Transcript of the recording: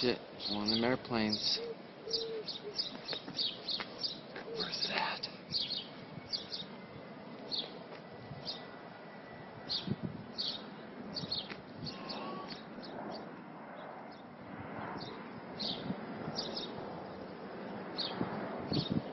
Shit, it's one of them airplanes. Where's it at? Thank